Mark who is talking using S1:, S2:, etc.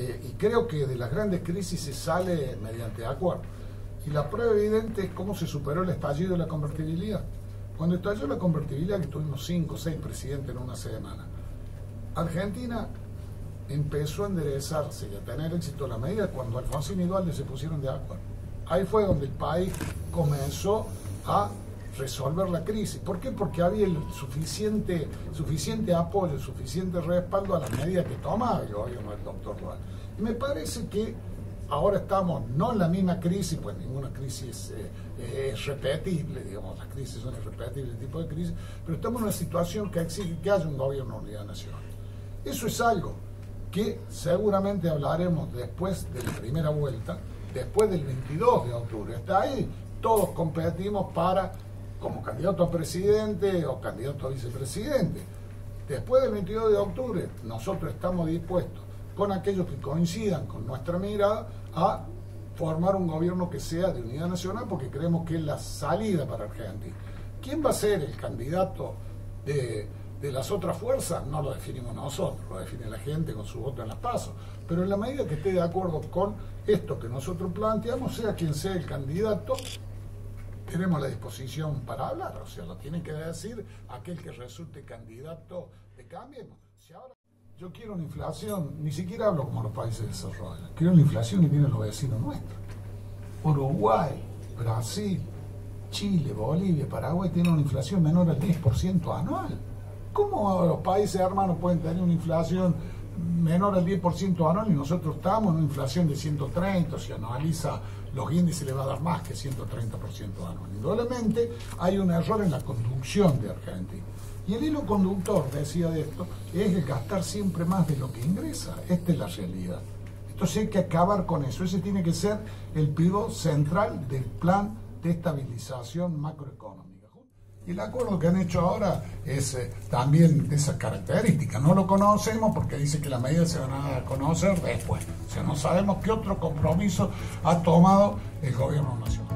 S1: Eh, y creo que de las grandes crisis se sale mediante acuerdo. Y la prueba evidente es cómo se superó el estallido de la convertibilidad. Cuando estalló la convertibilidad, que tuvimos cinco o seis presidentes en una semana, Argentina empezó a enderezarse y a tener éxito la medida cuando Alfonsín y Dualde se pusieron de acuerdo. Ahí fue donde el país comenzó a resolver la crisis. ¿Por qué? Porque había el suficiente, suficiente apoyo, suficiente respaldo a las medidas que tomaba el gobierno del doctor. Y me parece que ahora estamos no en la misma crisis, pues ninguna crisis eh, es repetible, digamos, las crisis son irrepetibles, el tipo de crisis, pero estamos en una situación que exige que haya un gobierno de unidad nacional. Eso es algo que seguramente hablaremos después de la primera vuelta, después del 22 de octubre. Hasta ahí todos competimos para, como candidato a presidente o candidato a vicepresidente. Después del 22 de octubre, nosotros estamos dispuestos, con aquellos que coincidan con nuestra mirada, a formar un gobierno que sea de unidad nacional porque creemos que es la salida para Argentina. ¿Quién va a ser el candidato de de las otras fuerzas no lo definimos nosotros, lo define la gente con su voto en las pasos. Pero en la medida que esté de acuerdo con esto que nosotros planteamos, sea quien sea el candidato, tenemos la disposición para hablar. O sea, lo tiene que decir aquel que resulte candidato de Cambiemos. Si ahora yo quiero una inflación, ni siquiera hablo como los países desarrollados, quiero una inflación que tienen los vecinos nuestros. Uruguay, Brasil, Chile, Bolivia, Paraguay tienen una inflación menor al 10% anual. ¿Cómo los países hermanos pueden tener una inflación menor al 10% anual y nosotros estamos en una inflación de 130, si analiza los índices le va a dar más que 130% anual. Indudablemente hay un error en la conducción de Argentina. Y el hilo conductor, decía de esto, es el gastar siempre más de lo que ingresa. Esta es la realidad. Entonces hay que acabar con eso. Ese tiene que ser el pivot central del plan de estabilización macroeconómica. Y el acuerdo que han hecho ahora es eh, también de esas características. No lo conocemos porque dice que las medidas se van a conocer después. O sea, no sabemos qué otro compromiso ha tomado el gobierno nacional.